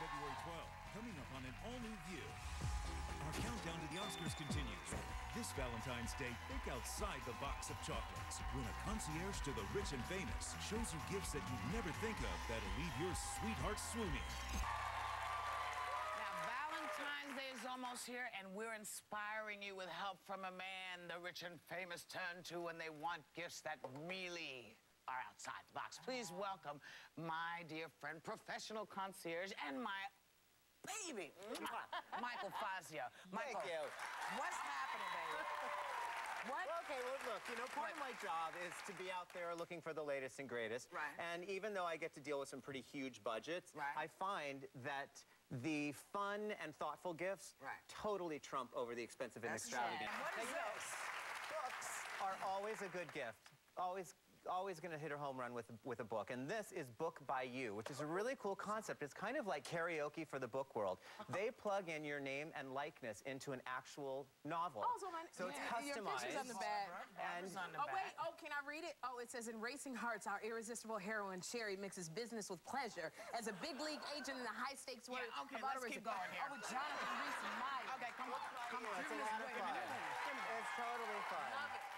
February 12th, coming up on an all-new View. Our countdown to the Oscars continues. This Valentine's Day, think outside the box of chocolates. When a concierge to the rich and famous shows you gifts that you'd never think of that'll leave your sweetheart swooning. Now, Valentine's Day is almost here, and we're inspiring you with help from a man the rich and famous turn to when they want gifts that really are outside. Please welcome my dear friend, professional concierge, and my baby, Michael Fazio. Michael, you. what's happening, baby? What? Well, okay, well, look, you know, part of my job is to be out there looking for the latest and greatest. Right. And even though I get to deal with some pretty huge budgets, Right. I find that the fun and thoughtful gifts Right. totally trump over the expensive and That's extravagant. right. What is Now, you know, this? Books are always a good gift. Always always going to hit a home run with, with a book, and this is Book by You, which is a really cool concept. It's kind of like karaoke for the book world. Uh-huh. They plug in your name and likeness into an actual novel. Oh, so, my, so it's customized. Your on the back. And, on the oh, wait. Oh, can I read it? Oh, it says, in Racing Hearts, our irresistible heroine, Sherri, mixes business with pleasure as a big league agent in the high-stakes world. Yeah, okay, let's keep going here. Oh, with Jonathan Rhys Mike. Okay, come on. Come on. It's, a lot of fun. It's totally fun.